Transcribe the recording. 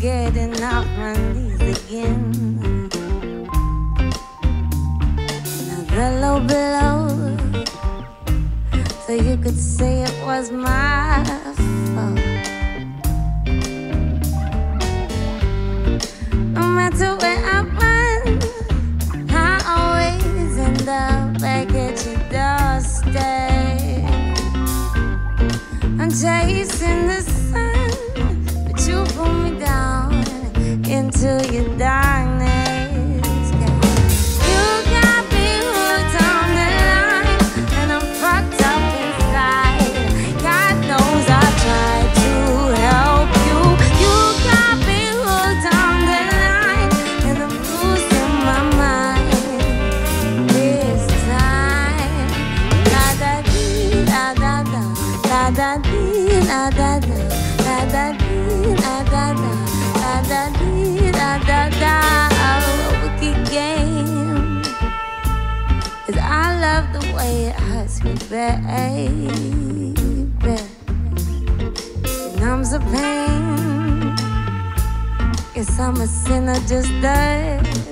my knees again. Now the low below, so you could say it was my fault. No matter where I run, I always end up back at your doorstep. I'm chasing the sun, into your darkness. You got me hooked on the line, and I'm fucked up inside. God knows I tried to help you. You got me hooked on the line, and I'm losing my mind this time. Da da da, la da dee, la da da, la da dee, it hurts me, baby. It numbs the pain. Guess I'm a sinner just the